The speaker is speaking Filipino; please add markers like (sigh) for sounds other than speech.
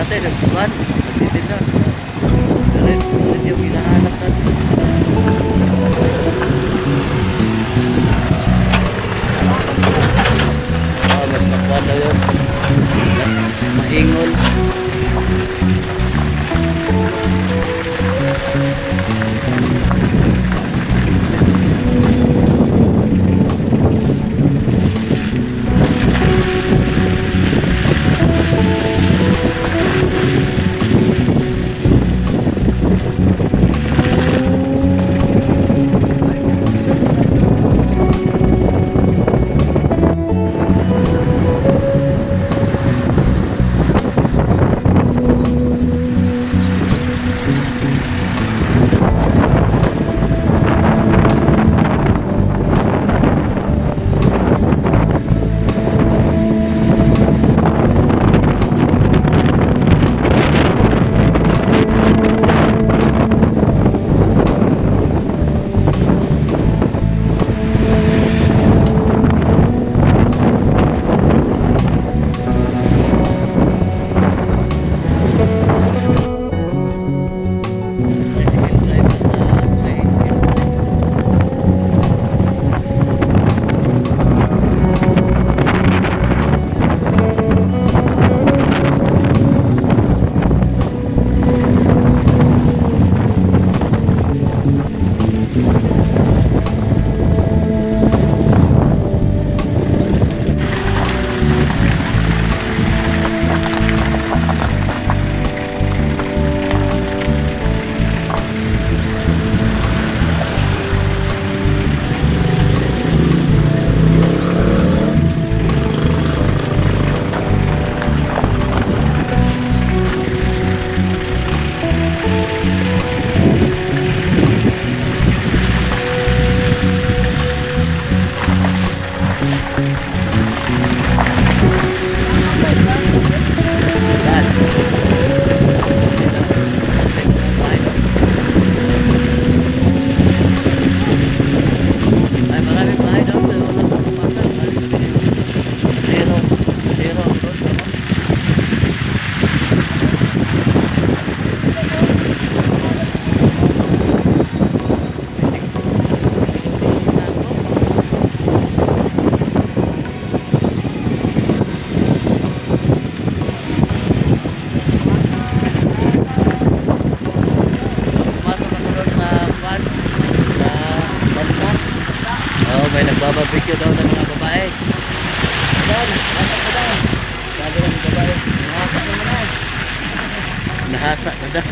natin, nagbukan. Nagtitinda. Rin, rin yung hinahanap natin. Ah, may nagbabarbecue daw ng mga babae. Dan, nasa ka dan. Sabi ng babae, nahasa na naman. (laughs) Na daw.